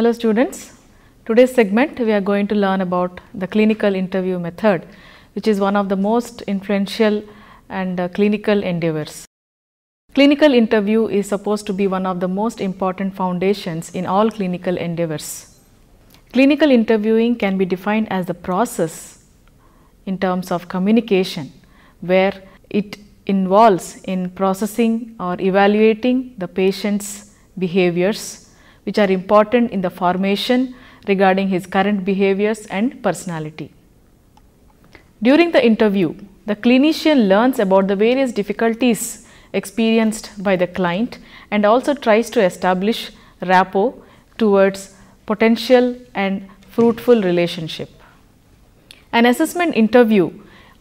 Hello students, today's segment we are going to learn about the clinical interview method which is one of the most influential and uh, clinical endeavors. Clinical interview is supposed to be one of the most important foundations in all clinical endeavors. Clinical interviewing can be defined as the process in terms of communication where it involves in processing or evaluating the patient's behaviors which are important in the formation regarding his current behaviors and personality. During the interview, the clinician learns about the various difficulties experienced by the client and also tries to establish rapport towards potential and fruitful relationship. An assessment interview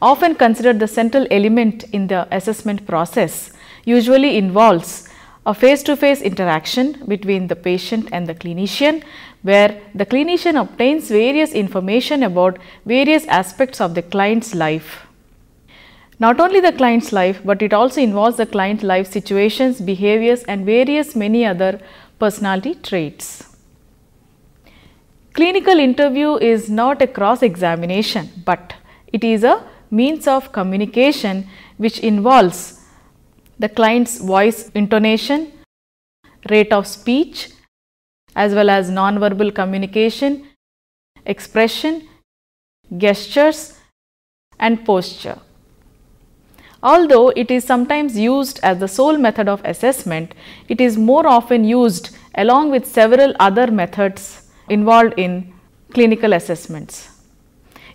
often considered the central element in the assessment process usually involves a face to face interaction between the patient and the clinician where the clinician obtains various information about various aspects of the client's life. Not only the client's life, but it also involves the client life situations, behaviors and various many other personality traits. Clinical interview is not a cross examination, but it is a means of communication which involves the client's voice intonation, rate of speech as well as non-verbal communication, expression, gestures and posture. Although it is sometimes used as the sole method of assessment, it is more often used along with several other methods involved in clinical assessments.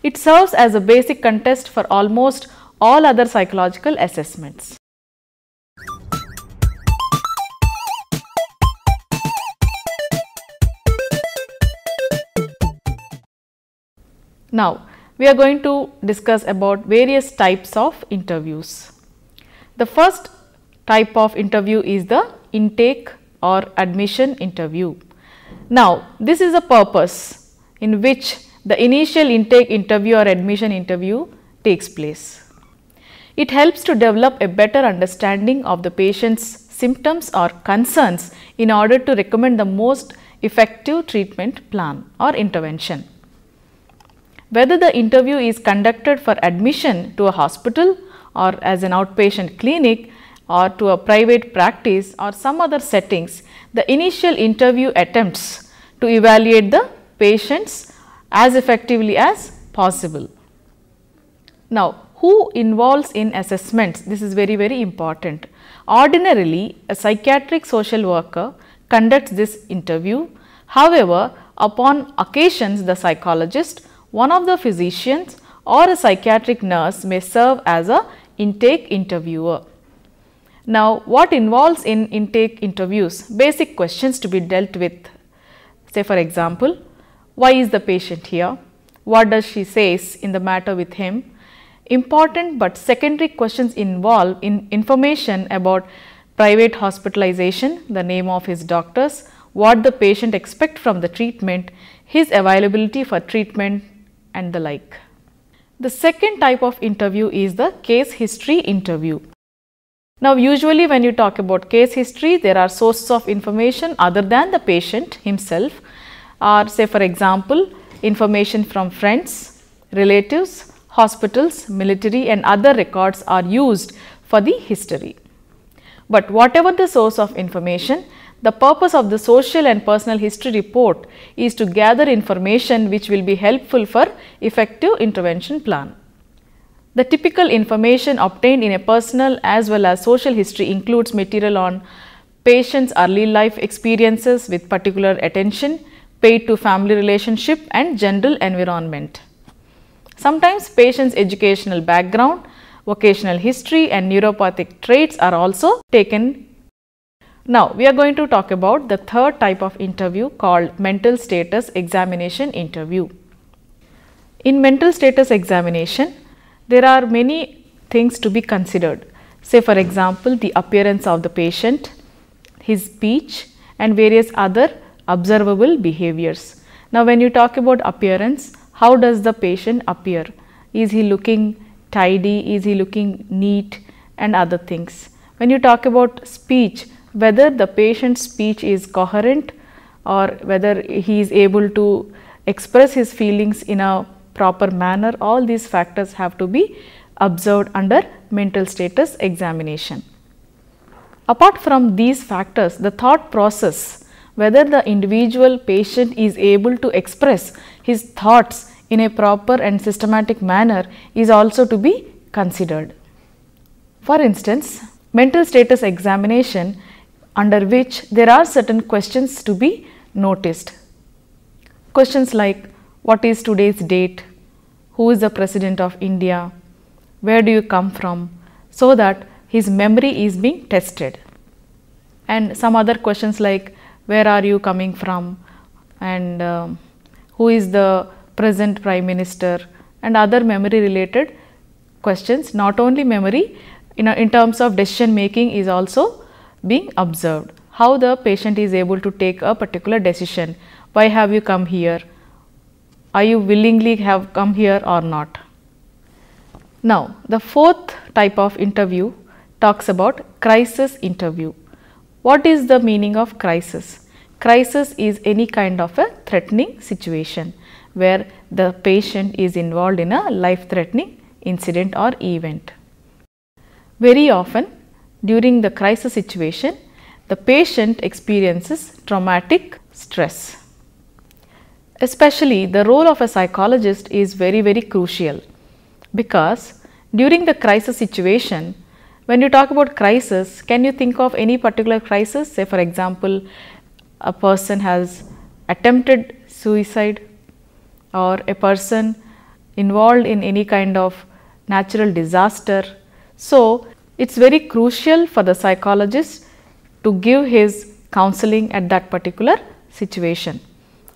It serves as a basic contest for almost all other psychological assessments. Now, we are going to discuss about various types of interviews. The first type of interview is the intake or admission interview. Now, this is a purpose in which the initial intake interview or admission interview takes place. It helps to develop a better understanding of the patient's symptoms or concerns in order to recommend the most effective treatment plan or intervention. Whether the interview is conducted for admission to a hospital or as an outpatient clinic or to a private practice or some other settings, the initial interview attempts to evaluate the patients as effectively as possible. Now, who involves in assessments? This is very, very important. Ordinarily, a psychiatric social worker conducts this interview. However, upon occasions, the psychologist, one of the physicians or a psychiatric nurse may serve as a intake interviewer. Now, what involves in intake interviews? Basic questions to be dealt with. Say for example, why is the patient here? What does she says in the matter with him? Important but secondary questions involve in information about private hospitalization, the name of his doctors, what the patient expect from the treatment, his availability for treatment and the like. The second type of interview is the case history interview. Now, usually when you talk about case history, there are sources of information other than the patient himself or say for example, information from friends, relatives, hospitals, military and other records are used for the history. But whatever the source of information, the purpose of the social and personal history report is to gather information which will be helpful for effective intervention plan. The typical information obtained in a personal as well as social history includes material on patient's early life experiences with particular attention paid to family relationship and general environment. Sometimes patient's educational background, vocational history and neuropathic traits are also taken now, we are going to talk about the third type of interview called mental status examination interview. In mental status examination, there are many things to be considered. Say for example, the appearance of the patient, his speech and various other observable behaviors. Now, when you talk about appearance, how does the patient appear? Is he looking tidy? Is he looking neat and other things? When you talk about speech, whether the patient's speech is coherent or whether he is able to express his feelings in a proper manner all these factors have to be observed under mental status examination. Apart from these factors the thought process whether the individual patient is able to express his thoughts in a proper and systematic manner is also to be considered. For instance, mental status examination under which there are certain questions to be noticed. Questions like what is today's date, who is the president of India, where do you come from, so that his memory is being tested. And some other questions like where are you coming from? And uh, who is the present prime minister? And other memory related questions. Not only memory in, in terms of decision making is also being observed how the patient is able to take a particular decision why have you come here are you willingly have come here or not now the fourth type of interview talks about crisis interview what is the meaning of crisis? Crisis is any kind of a threatening situation where the patient is involved in a life threatening incident or event. Very often during the crisis situation, the patient experiences traumatic stress. Especially the role of a psychologist is very very crucial because during the crisis situation when you talk about crisis, can you think of any particular crisis? Say for example, a person has attempted suicide or a person involved in any kind of natural disaster. So, it is very crucial for the psychologist to give his counseling at that particular situation.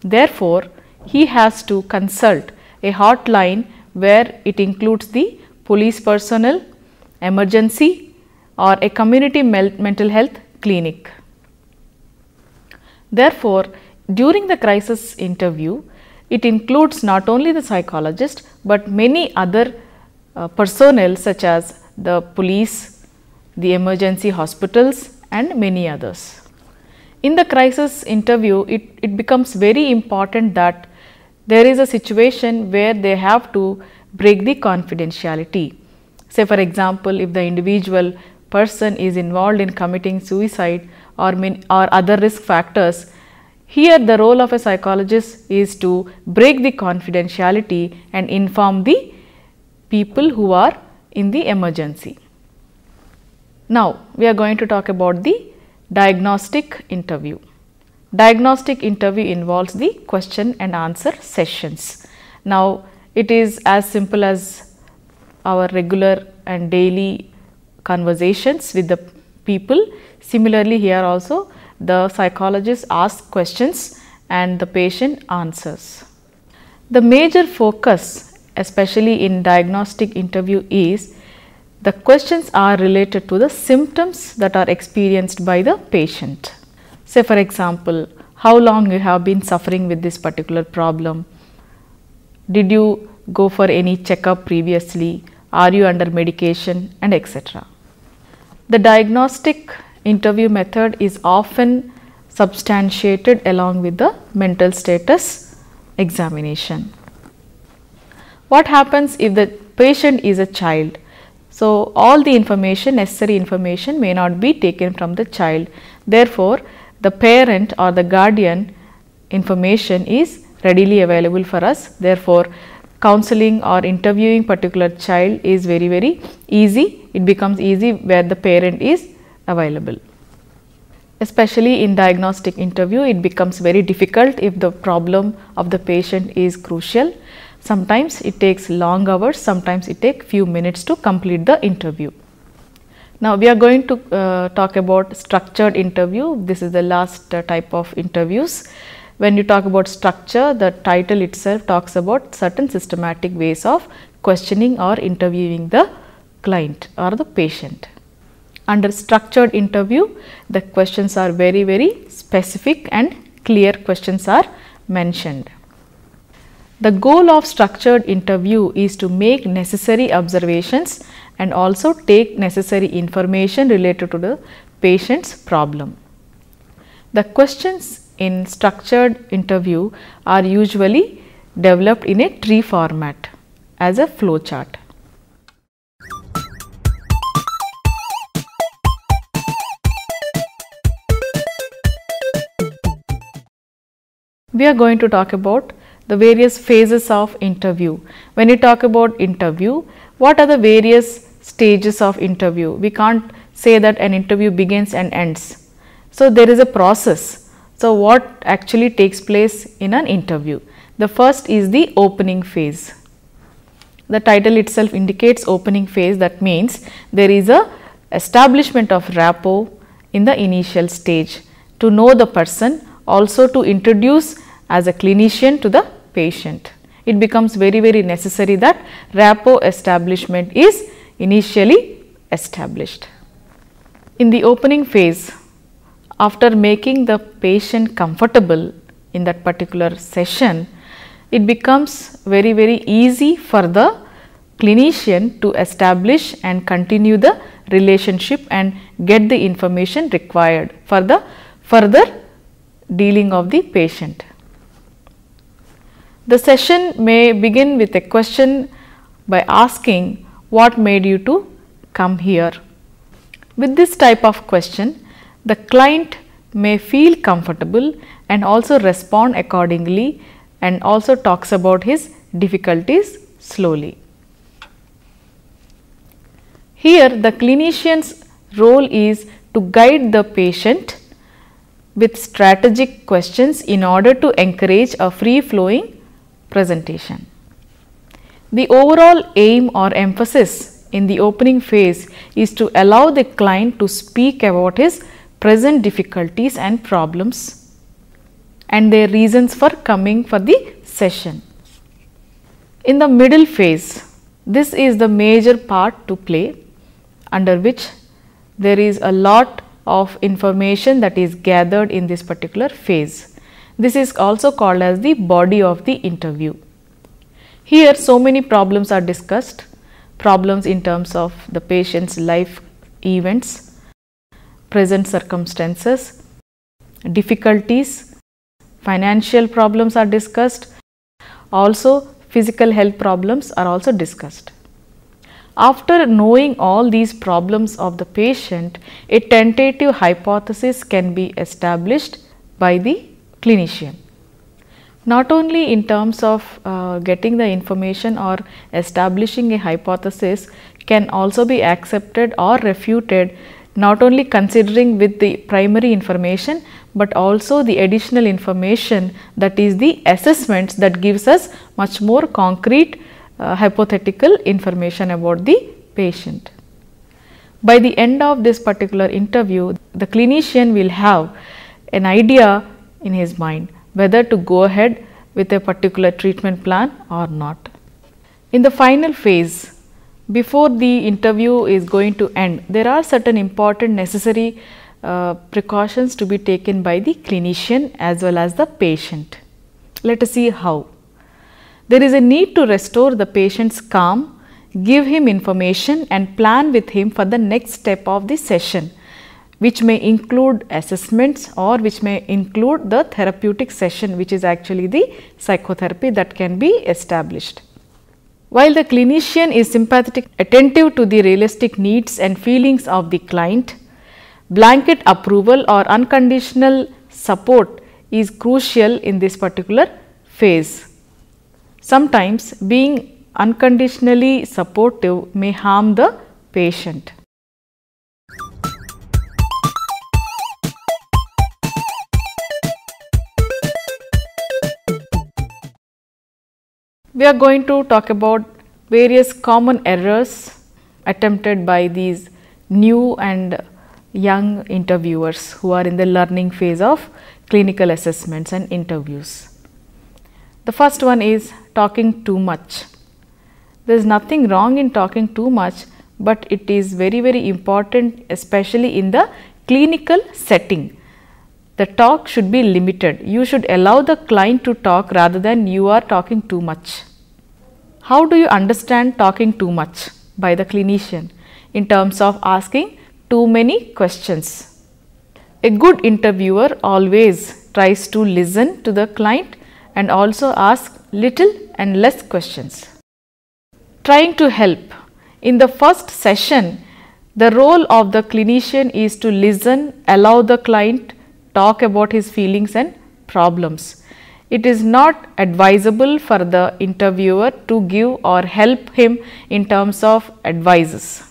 Therefore, he has to consult a hotline where it includes the police personnel, emergency or a community mental health clinic. Therefore, during the crisis interview, it includes not only the psychologist, but many other uh, personnel such as the police, the emergency hospitals and many others. In the crisis interview, it, it becomes very important that there is a situation where they have to break the confidentiality Say for example, if the individual person is involved in committing suicide or, or other risk factors, here the role of a psychologist is to break the confidentiality and inform the people who are in the emergency. Now, we are going to talk about the diagnostic interview. Diagnostic interview involves the question and answer sessions. Now, it is as simple as our regular and daily conversations with the people. Similarly, here also the psychologist asks questions and the patient answers. The major focus especially in diagnostic interview is the questions are related to the symptoms that are experienced by the patient. Say for example, how long you have been suffering with this particular problem? Did you go for any checkup previously? are you under medication and etc. The diagnostic interview method is often substantiated along with the mental status examination. What happens if the patient is a child? So, all the information necessary information may not be taken from the child. Therefore, the parent or the guardian information is readily available for us. Therefore, counseling or interviewing particular child is very very easy it becomes easy where the parent is available especially in diagnostic interview it becomes very difficult if the problem of the patient is crucial sometimes it takes long hours sometimes it takes few minutes to complete the interview now we are going to uh, talk about structured interview this is the last uh, type of interviews when you talk about structure, the title itself talks about certain systematic ways of questioning or interviewing the client or the patient. Under structured interview, the questions are very, very specific and clear questions are mentioned. The goal of structured interview is to make necessary observations and also take necessary information related to the patient's problem. The questions in structured interview are usually developed in a tree format as a flow chart. We are going to talk about the various phases of interview. When you talk about interview, what are the various stages of interview? We can't say that an interview begins and ends. So, there is a process. So, what actually takes place in an interview? The first is the opening phase. The title itself indicates opening phase that means there is a establishment of rapport in the initial stage to know the person also to introduce as a clinician to the patient. It becomes very very necessary that rapport establishment is initially established. In the opening phase, after making the patient comfortable in that particular session, it becomes very very easy for the clinician to establish and continue the relationship and get the information required for the further dealing of the patient. The session may begin with a question by asking what made you to come here. With this type of question, the client may feel comfortable and also respond accordingly and also talks about his difficulties slowly. Here the clinician's role is to guide the patient with strategic questions in order to encourage a free flowing presentation. The overall aim or emphasis in the opening phase is to allow the client to speak about his present difficulties and problems and their reasons for coming for the session. In the middle phase, this is the major part to play under which there is a lot of information that is gathered in this particular phase. This is also called as the body of the interview. Here so many problems are discussed, problems in terms of the patient's life events, present circumstances, difficulties, financial problems are discussed, also physical health problems are also discussed. After knowing all these problems of the patient, a tentative hypothesis can be established by the clinician. Not only in terms of uh, getting the information or establishing a hypothesis can also be accepted or refuted not only considering with the primary information, but also the additional information that is the assessments that gives us much more concrete uh, hypothetical information about the patient. By the end of this particular interview, the clinician will have an idea in his mind whether to go ahead with a particular treatment plan or not. In the final phase, before the interview is going to end, there are certain important necessary uh, precautions to be taken by the clinician as well as the patient. Let us see how. There is a need to restore the patient's calm, give him information and plan with him for the next step of the session which may include assessments or which may include the therapeutic session which is actually the psychotherapy that can be established. While the clinician is sympathetic attentive to the realistic needs and feelings of the client, blanket approval or unconditional support is crucial in this particular phase. Sometimes being unconditionally supportive may harm the patient. We are going to talk about various common errors attempted by these new and young interviewers who are in the learning phase of clinical assessments and interviews. The first one is talking too much. There is nothing wrong in talking too much, but it is very very important especially in the clinical setting the talk should be limited. You should allow the client to talk rather than you are talking too much. How do you understand talking too much by the clinician in terms of asking too many questions? A good interviewer always tries to listen to the client and also ask little and less questions. Trying to help. In the first session, the role of the clinician is to listen, allow the client talk about his feelings and problems. It is not advisable for the interviewer to give or help him in terms of advices.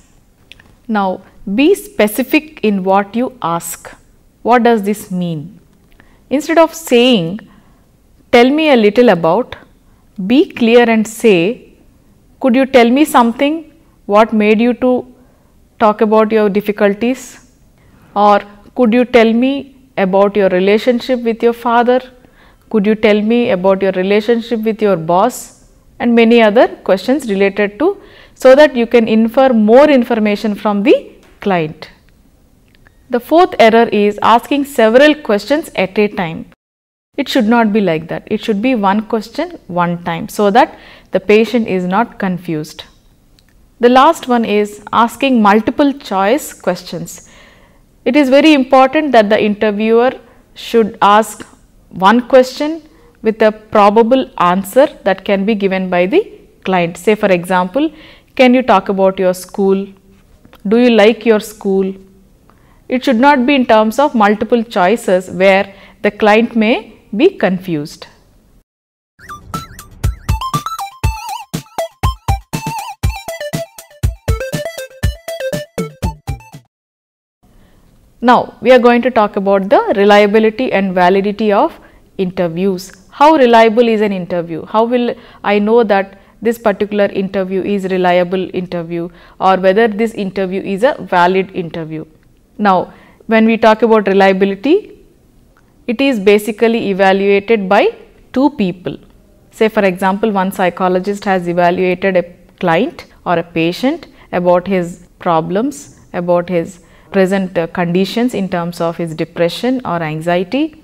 Now, be specific in what you ask. What does this mean? Instead of saying, tell me a little about, be clear and say, could you tell me something? What made you to talk about your difficulties? Or could you tell me about your relationship with your father? Could you tell me about your relationship with your boss? And many other questions related to so that you can infer more information from the client. The fourth error is asking several questions at a time. It should not be like that. It should be one question one time so that the patient is not confused. The last one is asking multiple choice questions. It is very important that the interviewer should ask one question with a probable answer that can be given by the client. Say for example, can you talk about your school? Do you like your school? It should not be in terms of multiple choices where the client may be confused. Now, we are going to talk about the reliability and validity of interviews. How reliable is an interview? How will I know that this particular interview is reliable interview or whether this interview is a valid interview? Now, when we talk about reliability, it is basically evaluated by two people. Say for example, one psychologist has evaluated a client or a patient about his problems, about his present uh, conditions in terms of his depression or anxiety.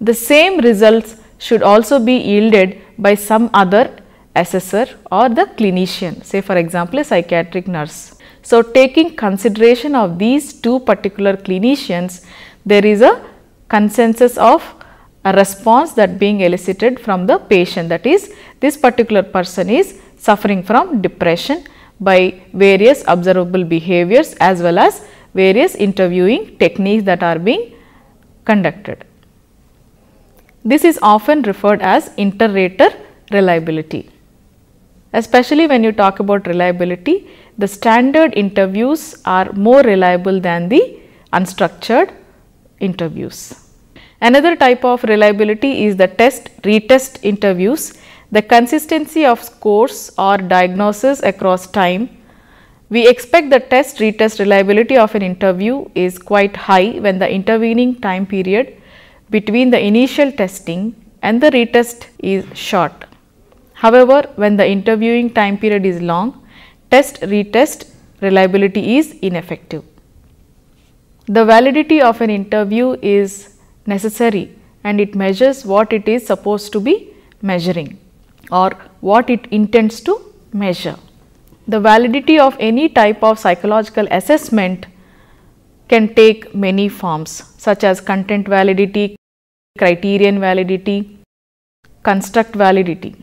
The same results should also be yielded by some other assessor or the clinician, say for example, a psychiatric nurse. So, taking consideration of these two particular clinicians, there is a consensus of a response that being elicited from the patient that is this particular person is suffering from depression by various observable behaviors as well as various interviewing techniques that are being conducted. This is often referred as inter-rater reliability. Especially when you talk about reliability, the standard interviews are more reliable than the unstructured interviews. Another type of reliability is the test retest interviews. The consistency of scores or diagnosis across time we expect the test retest reliability of an interview is quite high when the intervening time period between the initial testing and the retest is short. However, when the interviewing time period is long, test retest reliability is ineffective. The validity of an interview is necessary and it measures what it is supposed to be measuring or what it intends to measure the validity of any type of psychological assessment can take many forms such as content validity, criterion validity, construct validity.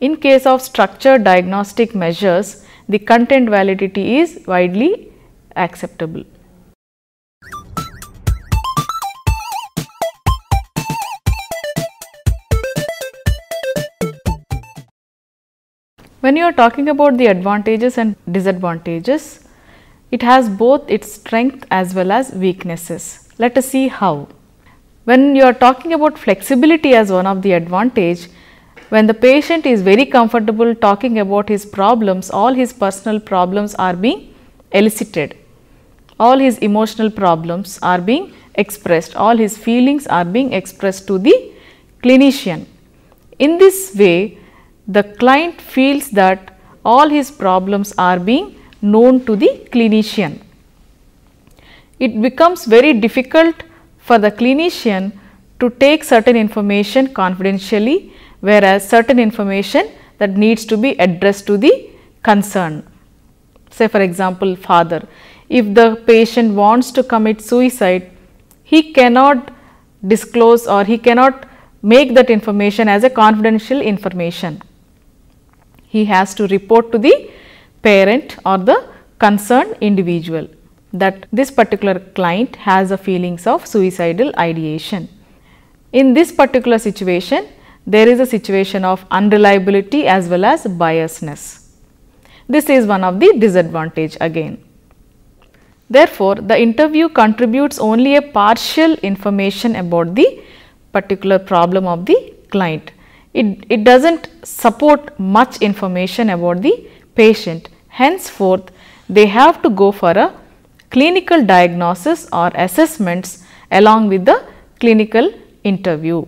In case of structured diagnostic measures, the content validity is widely acceptable. When you are talking about the advantages and disadvantages, it has both its strength as well as weaknesses. Let us see how. When you are talking about flexibility as one of the advantage, when the patient is very comfortable talking about his problems, all his personal problems are being elicited, all his emotional problems are being expressed, all his feelings are being expressed to the clinician. In this way, the client feels that all his problems are being known to the clinician. It becomes very difficult for the clinician to take certain information confidentially, whereas certain information that needs to be addressed to the concern. Say for example, father, if the patient wants to commit suicide, he cannot disclose or he cannot make that information as a confidential information. He has to report to the parent or the concerned individual that this particular client has a feelings of suicidal ideation. In this particular situation, there is a situation of unreliability as well as biasness. This is one of the disadvantage again. Therefore, the interview contributes only a partial information about the particular problem of the client. It, it does not support much information about the patient. Henceforth, they have to go for a clinical diagnosis or assessments along with the clinical interview.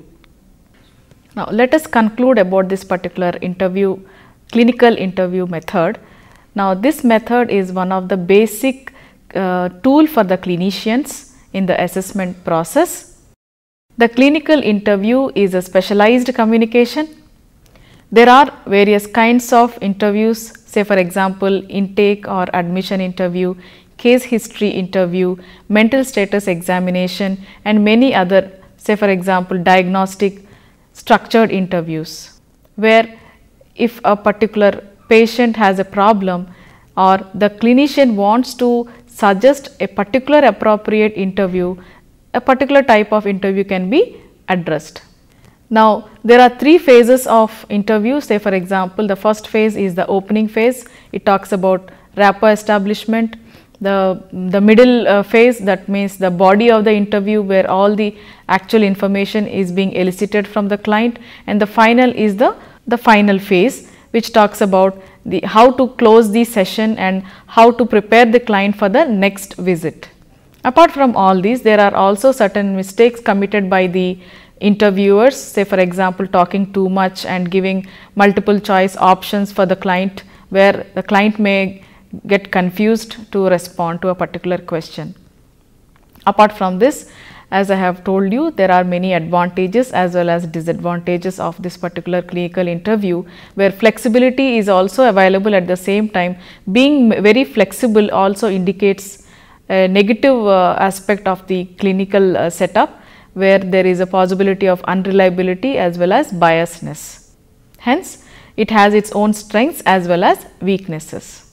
Now, let us conclude about this particular interview clinical interview method. Now, this method is one of the basic uh, tool for the clinicians in the assessment process. The clinical interview is a specialized communication. There are various kinds of interviews say for example, intake or admission interview, case history interview, mental status examination and many other say for example, diagnostic structured interviews where if a particular patient has a problem or the clinician wants to suggest a particular appropriate interview, a particular type of interview can be addressed. Now, there are three phases of interview say for example, the first phase is the opening phase, it talks about rapport establishment, the, the middle uh, phase that means the body of the interview where all the actual information is being elicited from the client and the final is the, the final phase which talks about the how to close the session and how to prepare the client for the next visit. Apart from all these, there are also certain mistakes committed by the interviewers, say for example, talking too much and giving multiple choice options for the client, where the client may get confused to respond to a particular question. Apart from this, as I have told you, there are many advantages as well as disadvantages of this particular clinical interview, where flexibility is also available at the same time. Being very flexible also indicates negative uh, aspect of the clinical uh, setup, where there is a possibility of unreliability as well as biasness. Hence, it has its own strengths as well as weaknesses.